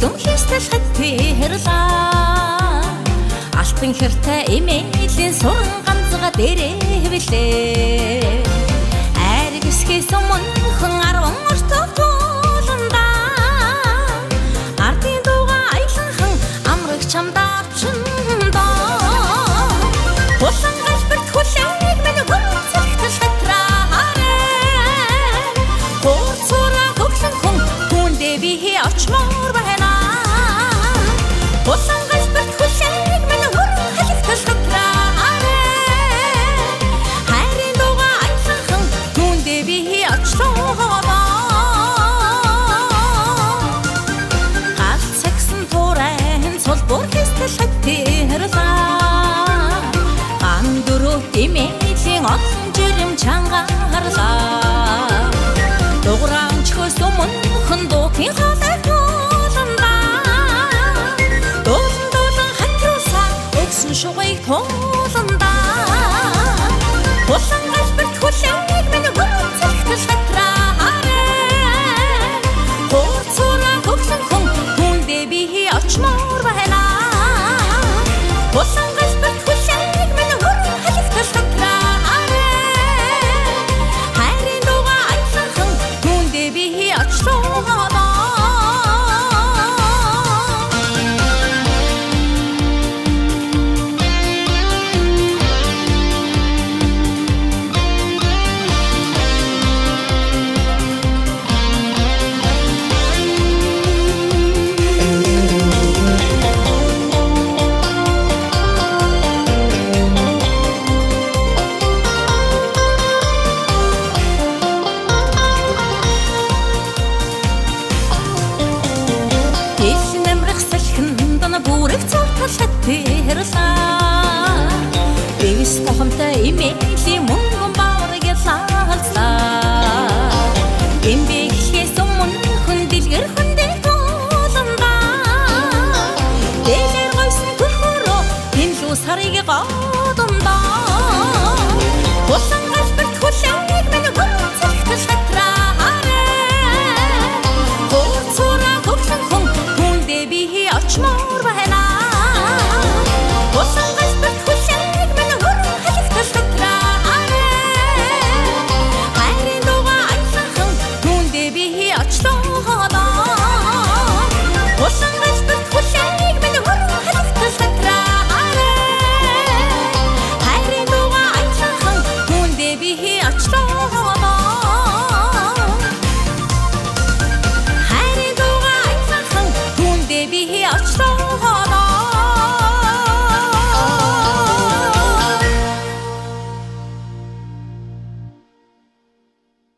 гүлэн хийстэл хэрлаа алтан хэртэй эмээлийн суран ганцга дээрээ хэвлээ. Айр гисхээс өмнөхөн Улаан галбарт хүлээг минь гүнцэлхтэл шатраарэ Хайрын дуга аялхан түндэ би очлоо Галцагсан туурайн цул бүр хэстэл шатирлаа Андөрөө тэмээлийн олон жирэм чангарлаа Дуграан чхөөс өмнөхөн дуутын халай тууланда хүндэ би тэр саа Дэвис тохомтой имэж